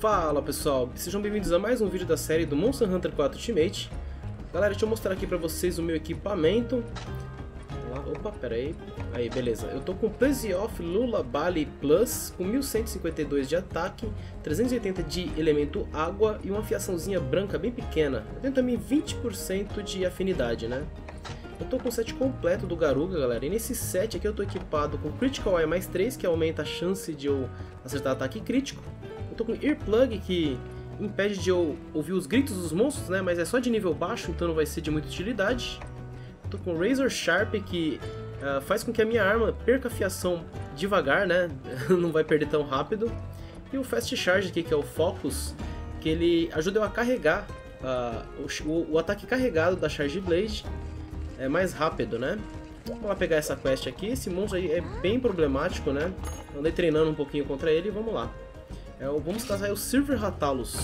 Fala pessoal, sejam bem-vindos a mais um vídeo da série do Monster Hunter 4 Ultimate. Galera, deixa eu mostrar aqui pra vocês o meu equipamento. Opa, pera aí. Aí, beleza. Eu tô com Plesioff Lula Bali Plus, com 1152 de ataque, 380 de elemento água e uma fiaçãozinha branca bem pequena. Eu tenho também 20% de afinidade, né? Eu tô com o set completo do Garuga, galera, e nesse set aqui eu tô equipado com Critical Eye mais 3, que aumenta a chance de eu acertar ataque crítico. Tô com Earplug, que impede de eu ouvir os gritos dos monstros, né, mas é só de nível baixo, então não vai ser de muita utilidade. Tô com Razor Sharp, que uh, faz com que a minha arma perca a fiação devagar, né, não vai perder tão rápido. E o Fast Charge aqui, que é o Focus, que ele ajuda eu a carregar uh, o, o ataque carregado da Charge Blade é mais rápido, né? Vamos lá pegar essa quest aqui. Esse monstro aí é bem problemático, né? Andei treinando um pouquinho contra ele vamos lá. É, vamos caçar o Silver Ratalus.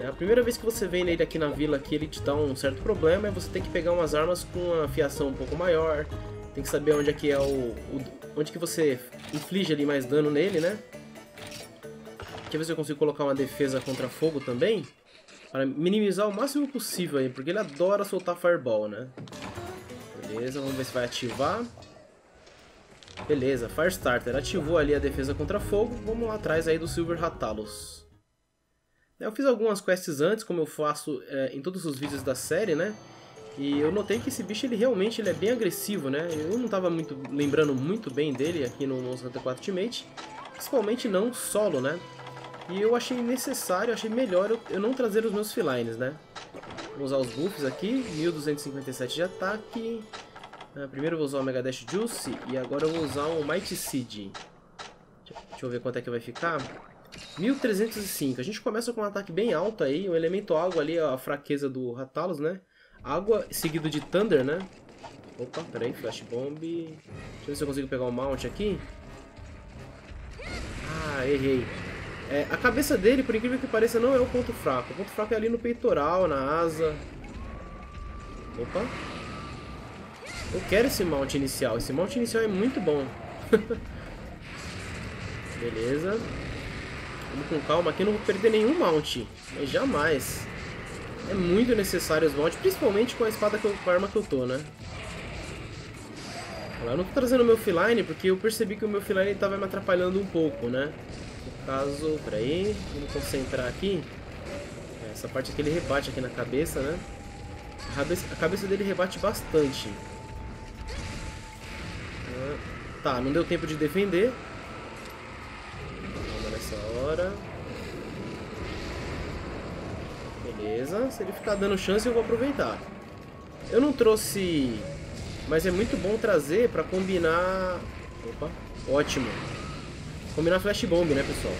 É a primeira vez que você vem nele aqui na vila que ele te dá um certo problema é você tem que pegar umas armas com uma fiação um pouco maior. Tem que saber onde é que é o, o onde que você inflige ali mais dano nele, né? Deixa eu ver se eu consigo colocar uma defesa contra fogo também. Para minimizar o máximo possível aí, porque ele adora soltar Fireball, né? Beleza, vamos ver se vai ativar. Beleza, Firestarter ativou ali a defesa contra fogo. Vamos lá atrás aí do Silver Ratalus. Eu fiz algumas quests antes, como eu faço é, em todos os vídeos da série, né? E eu notei que esse bicho ele realmente ele é bem agressivo, né? Eu não estava muito lembrando muito bem dele aqui no Monster Hunter 4 Ultimate, principalmente não solo, né? E eu achei necessário, achei melhor eu, eu não trazer os meus felines, né? Vou usar os buffs aqui, 1257 de ataque. Uh, primeiro eu vou usar o Mega Dash Juice e agora eu vou usar o Mighty Seed. Deixa eu ver quanto é que vai ficar. 1305. A gente começa com um ataque bem alto aí, o elemento água ali, a fraqueza do Ratalos, né? Água seguido de Thunder, né? Opa, peraí, Flash Bomb. Deixa eu ver se eu consigo pegar o Mount aqui. Ah, errei. É, a cabeça dele, por incrível que pareça, não é o ponto fraco. O ponto fraco é ali no peitoral, na asa. Opa. Eu quero esse mount inicial. Esse mount inicial é muito bom. Beleza. Vamos com calma aqui. Eu não vou perder nenhum mount. Mas jamais. É muito necessário os mount, principalmente com a espada que eu, com a arma que eu tô, né? Eu não tô trazendo o meu feline porque eu percebi que o meu feline estava me atrapalhando um pouco, né? caso, peraí, vamos concentrar aqui. Essa parte aqui ele rebate aqui na cabeça, né? A cabeça dele rebate bastante. Tá, não deu tempo de defender. Vamos nessa hora. Beleza, se ele ficar dando chance eu vou aproveitar. Eu não trouxe... Mas é muito bom trazer pra combinar... Opa, ótimo. Combinar Flash Bomb, né, pessoal?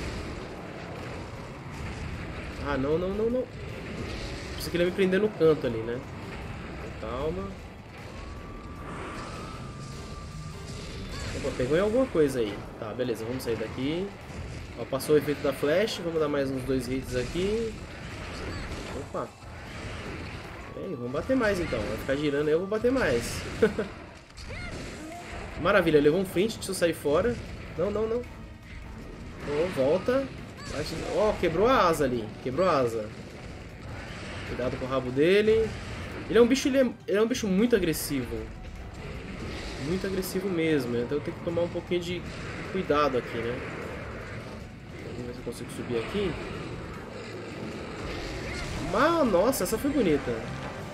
Ah, não, não, não, não. Você queria me prender no canto ali, né? Calma. Opa, pegou em alguma coisa aí. Tá, beleza, vamos sair daqui. Ó, passou o efeito da flash, vamos dar mais uns dois hits aqui. Opa. Bem, vamos bater mais então. Vai ficar girando aí, eu vou bater mais. Maravilha, levou um flint, deixa eu sair fora. Não, não, não. Oh, volta. Ó, oh, quebrou a asa ali. Quebrou a asa. Cuidado com o rabo dele. Ele é um bicho, ele é, ele é um bicho muito agressivo. Muito agressivo mesmo. Então eu tenho que tomar um pouquinho de cuidado aqui, né? Vamos ver se eu consigo subir aqui. Mas, nossa, essa foi bonita.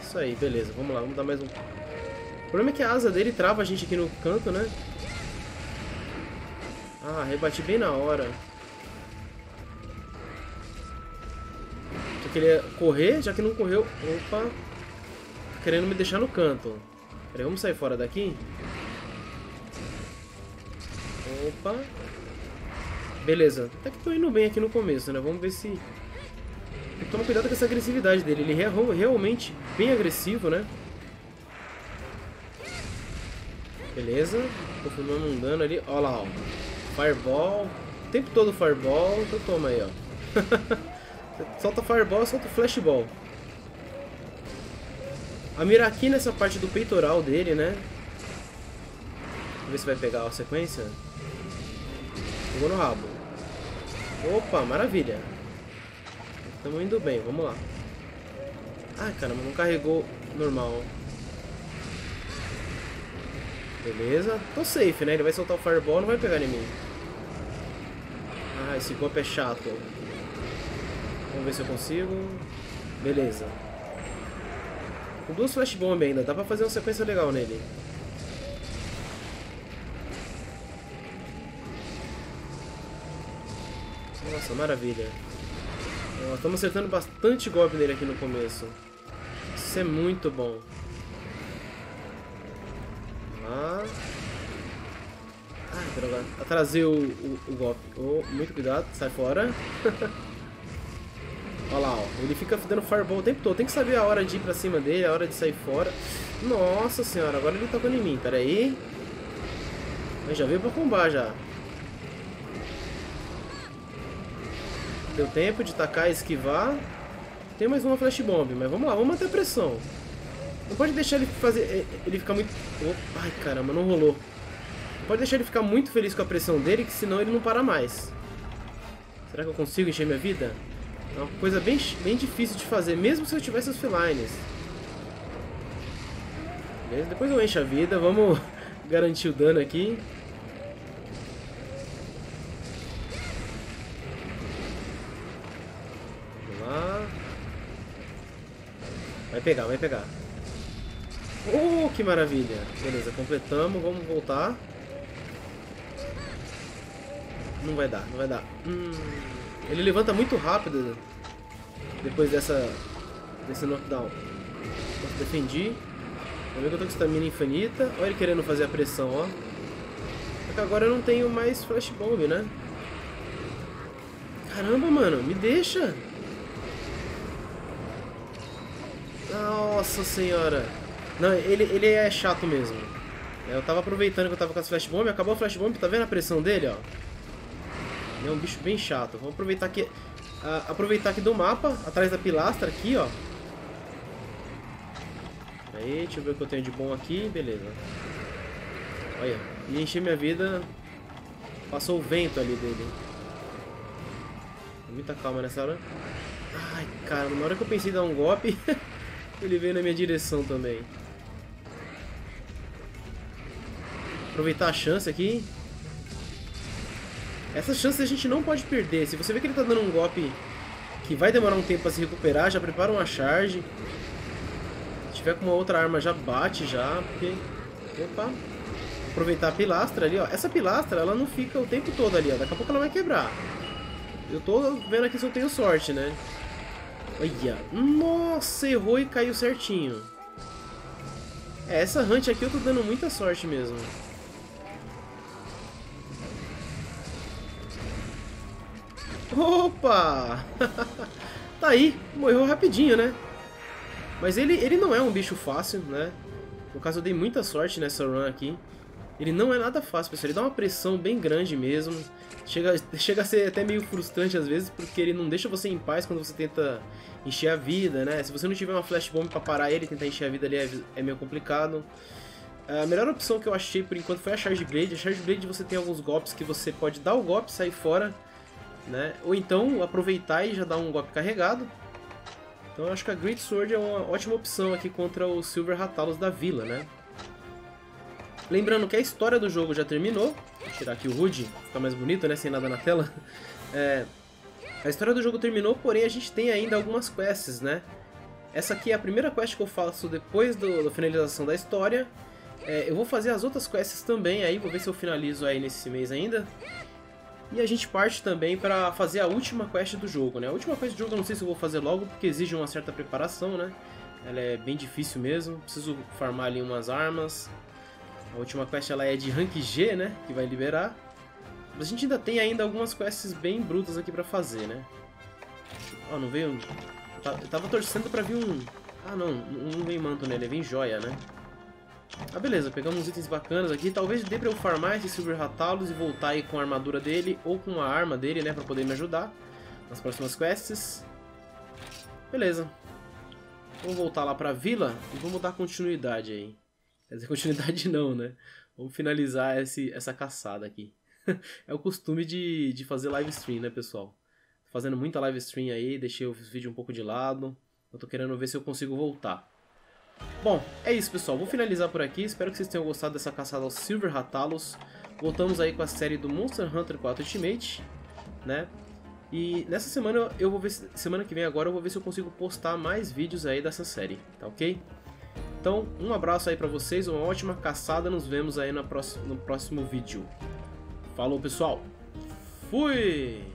Isso aí, beleza. Vamos lá, vamos dar mais um... O problema é que a asa dele trava a gente aqui no canto, né? Ah, rebati bem na hora. Queria correr, já que não correu. Opa. Querendo me deixar no canto. Peraí, vamos sair fora daqui? Opa. Beleza. Até que tô indo bem aqui no começo, né? Vamos ver se... Tem que tomar cuidado com essa agressividade dele. Ele é realmente bem agressivo, né? Beleza. Confirmando um dano ali. Olha lá, ó. Fireball. O tempo todo Fireball. Então toma aí, ó. solta Fireball, solta Flashball. A mira aqui nessa parte do peitoral dele, né? Vamos ver se vai pegar a sequência. Pegou no rabo. Opa, maravilha. Estamos indo bem, vamos lá. Ai, caramba, não carregou normal. Beleza. Tô safe, né? Ele vai soltar o Fireball, não vai pegar em mim. Ah, esse golpe é chato. Vamos ver se eu consigo. Beleza. Com duas Flash Bomb ainda, dá pra fazer uma sequência legal nele. Nossa, maravilha. Estamos acertando bastante golpe nele aqui no começo. Isso é muito bom. Ah. Ai, droga. Atrasei o, o, o golpe. Oh, muito cuidado, sai fora. Olha lá, ó. Ele fica dando fireball o tempo todo. Tem que saber a hora de ir pra cima dele, a hora de sair fora. Nossa senhora, agora ele tocando em mim. Pera aí. Já veio pra combar já. Deu tempo de tacar e esquivar. Tem mais uma flash bomb, mas vamos lá, vamos manter a pressão. Não pode deixar ele fazer. Eh, ele ficar muito. Ai caramba, não rolou. Não pode deixar ele ficar muito feliz com a pressão dele, que senão ele não para mais. Será que eu consigo encher minha vida? É uma coisa bem, bem difícil de fazer, mesmo se eu tivesse os felines. Beleza, depois eu encho a vida, vamos garantir o dano aqui. Vamos lá. Vai pegar, vai pegar. Oh, que maravilha! Beleza, completamos, vamos voltar. Não vai dar, não vai dar. Hum, ele levanta muito rápido depois dessa desse knockdown. Nossa, defendi. Vamos ver que eu tô com estamina infinita. Olha ele querendo fazer a pressão, ó. Só que agora eu não tenho mais flash bomb, né? Caramba, mano, me deixa! Nossa senhora! Não, ele, ele é chato mesmo. Eu tava aproveitando que eu tava com as flash bomb, acabou a flash bomb, tá vendo a pressão dele, ó? Ele é um bicho bem chato. Vamos aproveitar aqui, uh, aproveitar aqui do mapa, atrás da pilastra aqui, ó. Aí, deixa eu ver o que eu tenho de bom aqui, beleza. Olha, e encher minha vida. Passou o vento ali dele. Muita calma nessa hora. Ai, cara, na hora que eu pensei em dar um golpe, ele veio na minha direção também. Aproveitar a chance aqui. Essa chance a gente não pode perder. Se você vê que ele tá dando um golpe que vai demorar um tempo pra se recuperar, já prepara uma charge. Se tiver com uma outra arma, já bate já, porque... Opa! Aproveitar a pilastra ali, ó. Essa pilastra, ela não fica o tempo todo ali, ó. Daqui a pouco ela vai quebrar. Eu tô vendo aqui se eu tenho sorte, né? Olha. Nossa, errou e caiu certinho. É, essa hunt aqui eu tô dando muita sorte mesmo. Opa! tá aí, morreu rapidinho, né? Mas ele, ele não é um bicho fácil, né? No caso, eu dei muita sorte nessa run aqui. Ele não é nada fácil, pessoal. Ele dá uma pressão bem grande mesmo. Chega, chega a ser até meio frustrante às vezes, porque ele não deixa você em paz quando você tenta encher a vida, né? Se você não tiver uma flash bomb pra parar ele tentar encher a vida ali é, é meio complicado. A melhor opção que eu achei por enquanto foi a Charge Blade. A Charge Blade você tem alguns golpes que você pode dar o golpe, sair fora né? Ou então aproveitar e já dar um golpe carregado. Então eu acho que a Great Sword é uma ótima opção aqui contra os Silver Ratalos da vila, né? Lembrando que a história do jogo já terminou. Vou tirar aqui o HUD, ficar mais bonito, né? Sem nada na tela. É... A história do jogo terminou, porém a gente tem ainda algumas quests, né? Essa aqui é a primeira quest que eu faço depois do, da finalização da história. É, eu vou fazer as outras quests também aí, vou ver se eu finalizo aí nesse mês ainda. E a gente parte também para fazer a última quest do jogo, né? A última quest do jogo eu não sei se eu vou fazer logo, porque exige uma certa preparação, né? Ela é bem difícil mesmo, preciso farmar ali umas armas. A última quest ela é de rank G, né? Que vai liberar. Mas a gente ainda tem ainda algumas quests bem brutas aqui pra fazer, né? Ó, oh, não veio... Eu tava torcendo pra vir um... Ah, não, não vem manto nele, vem joia, né? Ah, beleza, pegamos uns itens bacanas aqui. Talvez dê pra eu farmar esse Silver Ratalos e voltar aí com a armadura dele ou com a arma dele, né? Pra poder me ajudar nas próximas quests. Beleza. Vamos voltar lá pra vila e vamos dar continuidade aí. Quer dizer, continuidade não, né? Vamos finalizar esse, essa caçada aqui. é o costume de, de fazer live stream, né, pessoal? Tô fazendo muita live stream aí, deixei o vídeo um pouco de lado. Eu tô querendo ver se eu consigo voltar. Bom, é isso, pessoal. Vou finalizar por aqui. Espero que vocês tenham gostado dessa caçada aos Silver Ratalos. Voltamos aí com a série do Monster Hunter 4 Ultimate, né? E nessa semana eu vou ver, semana que vem agora eu vou ver se eu consigo postar mais vídeos aí dessa série, tá ok? Então, um abraço aí pra vocês, uma ótima caçada, nos vemos aí no próximo, no próximo vídeo. Falou, pessoal! Fui!